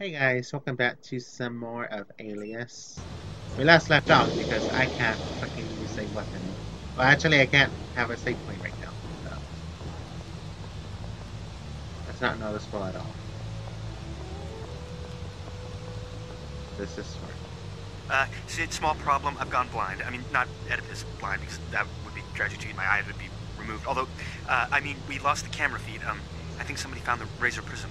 Hey guys, welcome back to some more of Alias. We last left off because I can't fucking use a weapon. Well, actually, I can't have a save point right now. So. That's not noticeable at all. This is smart. Uh, Syd, small problem. I've gone blind. I mean, not Oedipus blind, because that would be tragedy. My eye would be removed. Although, uh, I mean, we lost the camera feed. Um, I think somebody found the Razor Prism.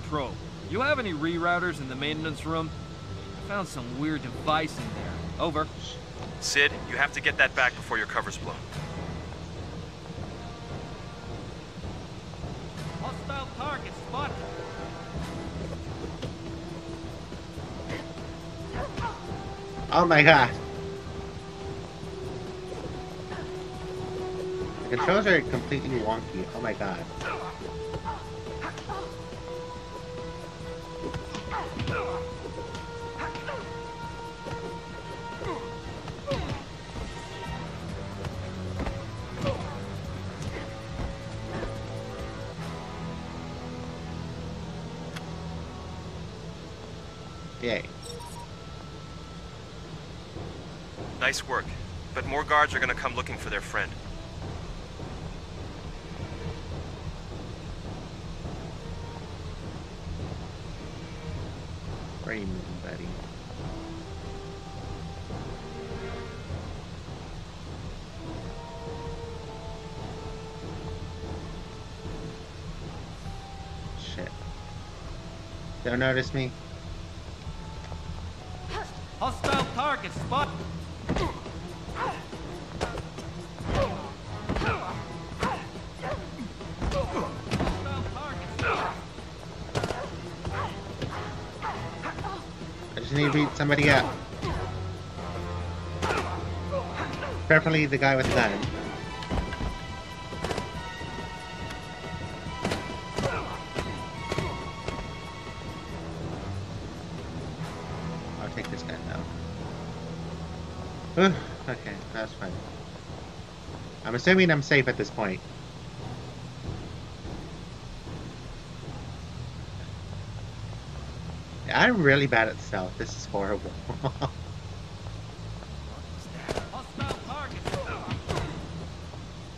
Control. You have any rerouters in the maintenance room? I found some weird device in there. Over. Syd, you have to get that back before your cover's blown. Hostile target spotted. Oh my god! The controls are completely wonky. Oh my god. Yay. Nice work. But more guards are gonna come looking for their friend. Where are you moving, buddy? Shit. Don't notice me? Hostile target spotted. I just need to beat somebody up. Preferably the guy with the gun. Assuming I'm safe at this point. I'm really bad at stealth. This is horrible.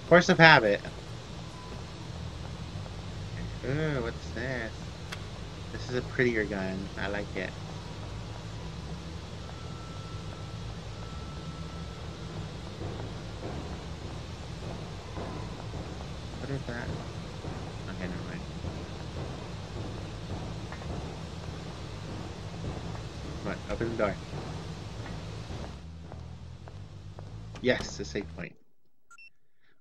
Force of habit. Ooh, what's this? This is a prettier gun. I like it. What is that? Okay, never mind. Come on, open the door. Yes, a save point.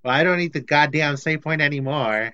Well, I don't need the goddamn save point anymore.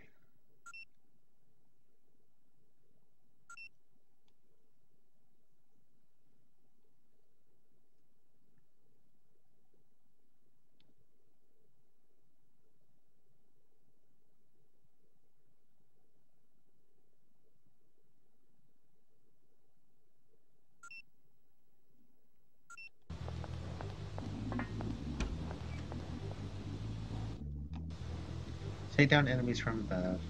Take down enemies from above.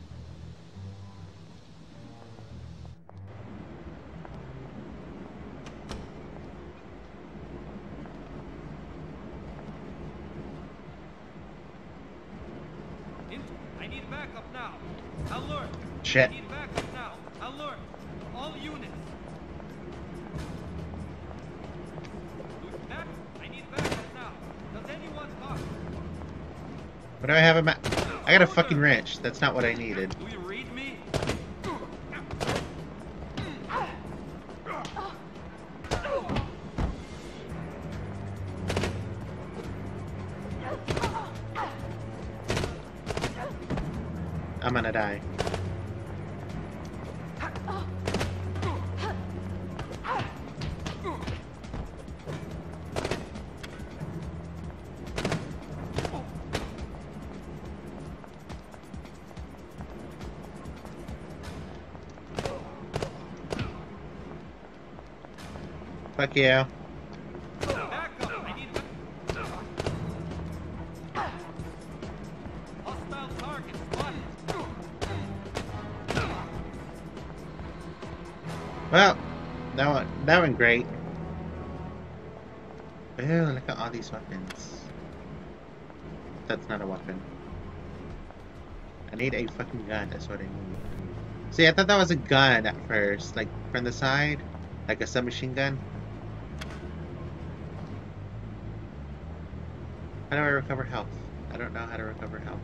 I need backup now. Alert. Shit. I need backup now. Alert. All units. Back. I need backup now. Does anyone talk? What do I have a ma- I got a fucking wrench. That's not what I needed. Do you read me? I'm gonna die. Fuck spotted. Well, that went that went great. Ew, look at all these weapons. That's not a weapon. I need a fucking gun, that's what I need. See, I thought that was a gun at first, like from the side, like a submachine gun. How do I recover health? I don't know how to recover health.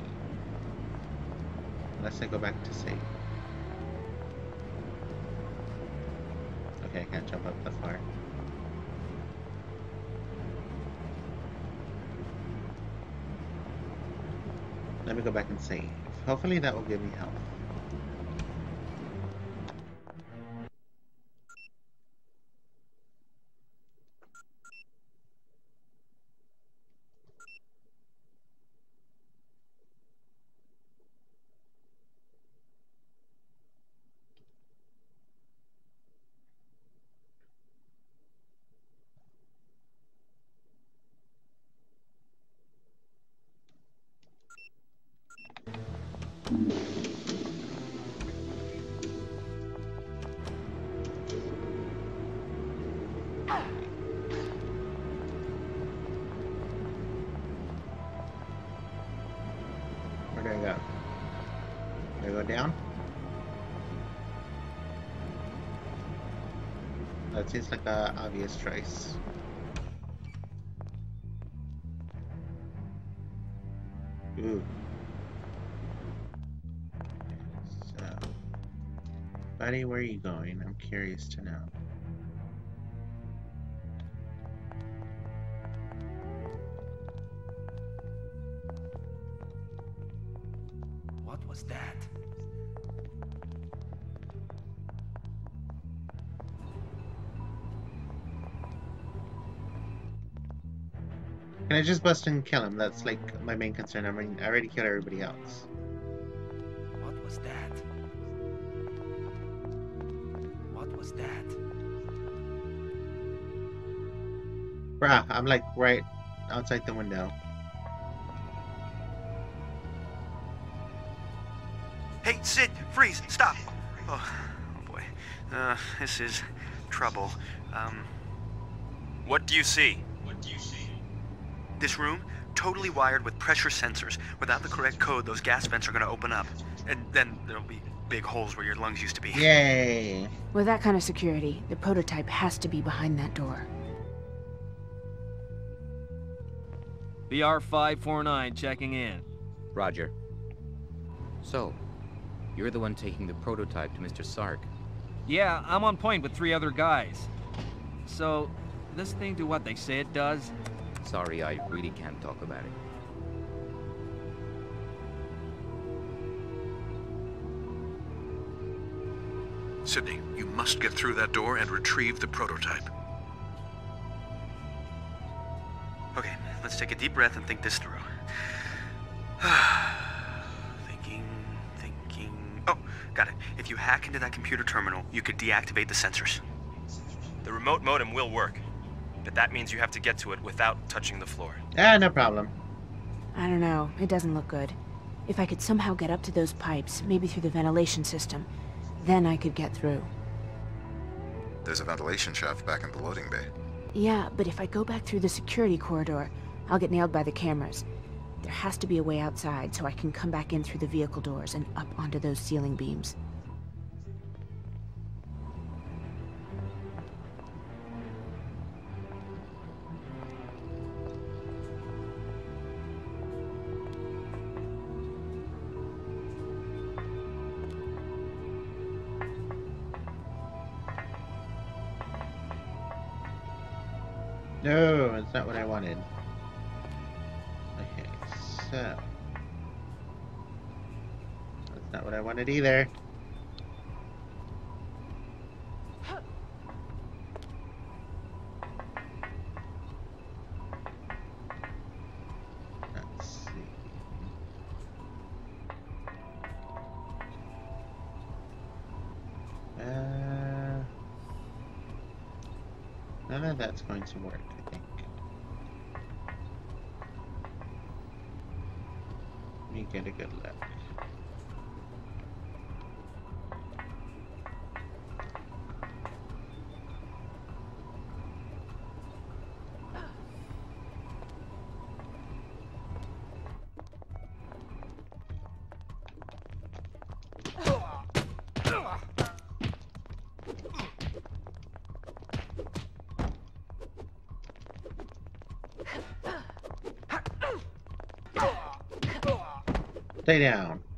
Unless I go back to save. Okay, I can't jump up that far. Let me go back and save. Hopefully that will give me health. That seems like an obvious choice. Ooh. So, buddy, where are you going? I'm curious to know. I just bust and kill him? That's like my main concern. I mean, I already killed everybody else. What was that? What was that? Bruh, I'm like right outside the window. Hey, Syd, freeze, stop. Oh, oh boy. Uh, this is trouble. Um, What do you see? What do you see? This room, totally wired with pressure sensors. Without the correct code, those gas vents are gonna open up. And then there'll be big holes where your lungs used to be. Yay! With that kind of security, the prototype has to be behind that door. BR 549 checking in. Roger. So, you're the one taking the prototype to Mr. Sark. Yeah, I'm on point with three other guys. So, this thing do what they say it does? Sorry, I really can't talk about it. Sydney, you must get through that door and retrieve the prototype. Okay, let's take a deep breath and think this through. thinking, thinking. Oh, got it. If you hack into that computer terminal, you could deactivate the sensors. The remote modem will work, but that means you have to get to it without touching the floor. Ah, no problem. I don't know, it doesn't look good. If I could somehow get up to those pipes, maybe through the ventilation system, then I could get through. There's a ventilation shaft back in the loading bay. Yeah, but if I go back through the security corridor, I'll get nailed by the cameras. There has to be a way outside so I can come back in through the vehicle doors and up onto those ceiling beams. No, it's not what I wanted. Okay, so. That's not what I wanted either. None of that's going to work, I think. Let me get a good look. Stay down.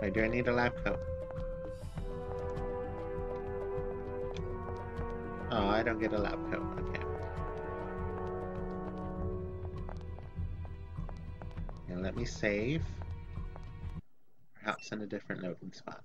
Wait, do I need a coat? Oh, I don't get a coat. Okay. And let me save. Perhaps in a different loading spot.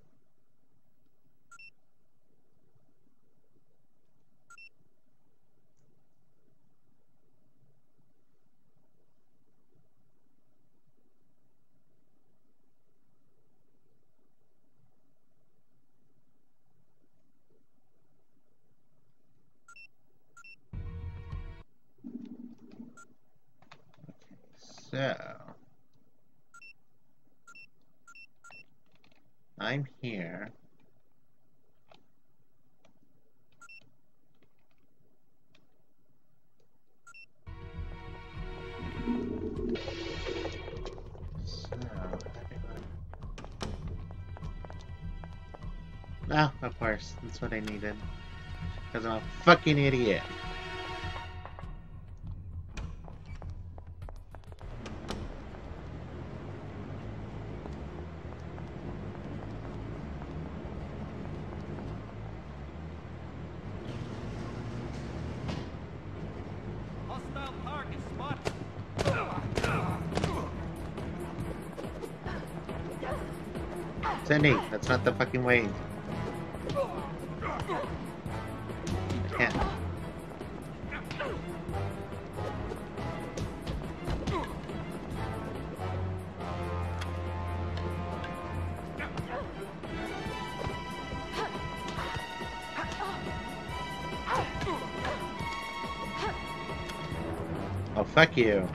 So I'm here. So, Ah, of course. That's what I needed. Because I'm a fucking idiot. Cindy, that's not the fucking way. I can't. Oh, fuck you.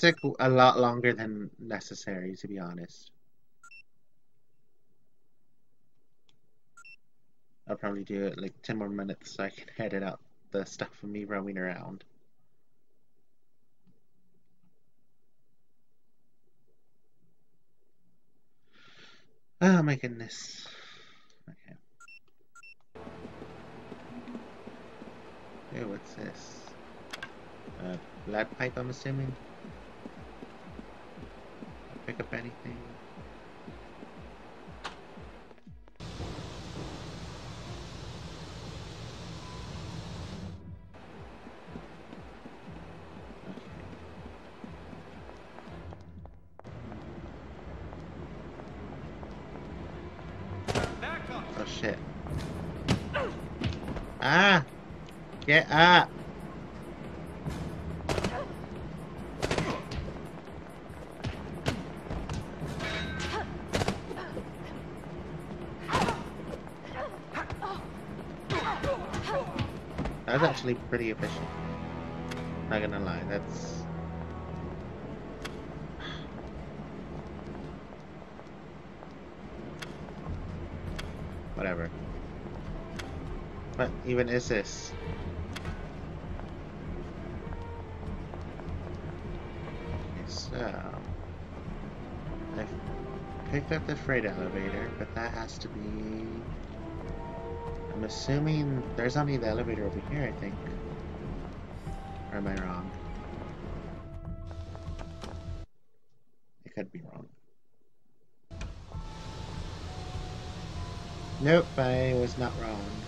Took a lot longer than necessary, to be honest. I'll probably do it like 10 more minutes so I can edit out the stuff of me roaming around. Oh my goodness. Okay. Hey, what's this? Uh, lead pipe, I'm assuming? Pick up anything? Oh shit. Ah! Get up! That was actually pretty efficient. Not gonna lie, that's... Whatever. What even is this? Okay, so... I've picked up the freight elevator, but that has to be... Assuming there's only the elevator over here, I think. Or am I wrong? I could be wrong. Nope, I was not wrong.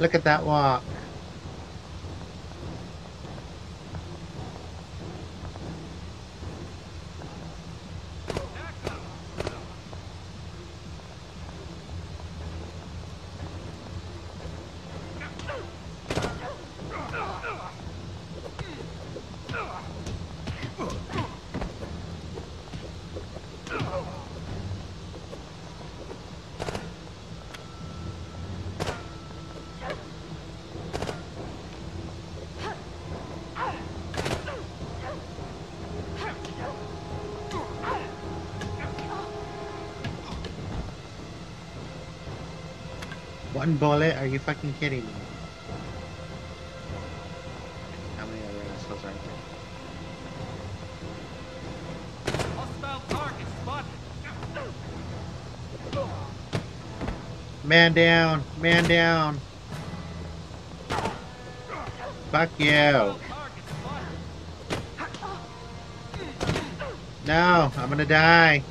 Look at that walk. One bullet? Are you fucking kidding me? How many other assholes are there? Hostile target spotted. Man down! Man down! Fuck you! No! I'm gonna die!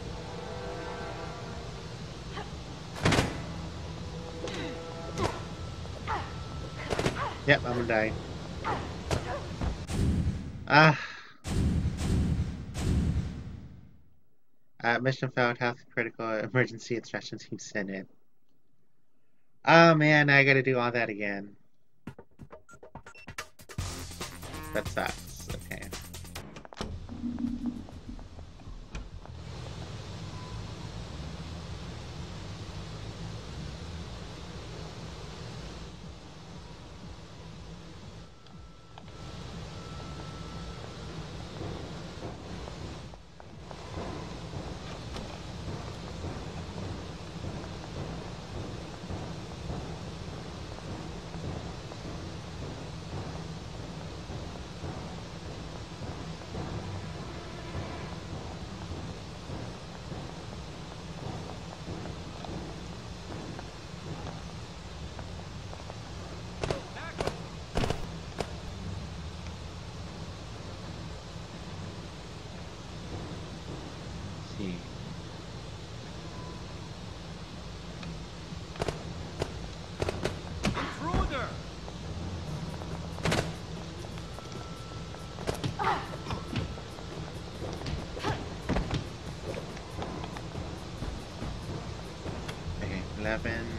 Yep, I'm die. Ah. Uh, mission failed. Health critical emergency instructions team sent in. Oh man, I gotta do all that again. That sucks. Okay. see. Intruder! Okay,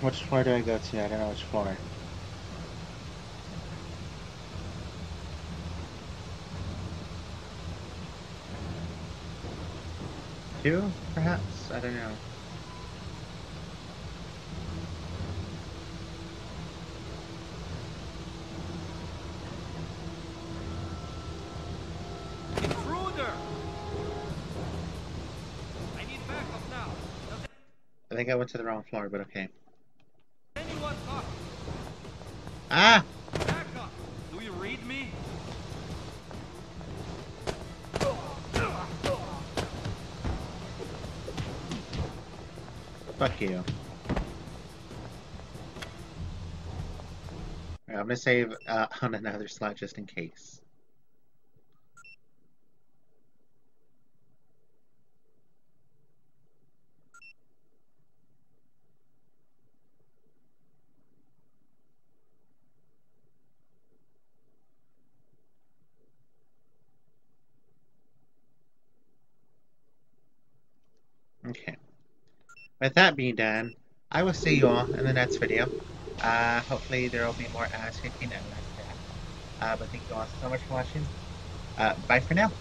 which floor do I go to? I don't know which floor. Two, perhaps? I don't know. Intruder! I need backup now. I think I went to the wrong floor, but okay. Ah! Do you read me? Fuck you. I'm gonna save uh, on another slot just in case. Okay. With that being done, I will see you all in the next video. Uh, hopefully there will be more ass kicking and less crap. Uh, but thank you all so much for watching. Uh, bye for now.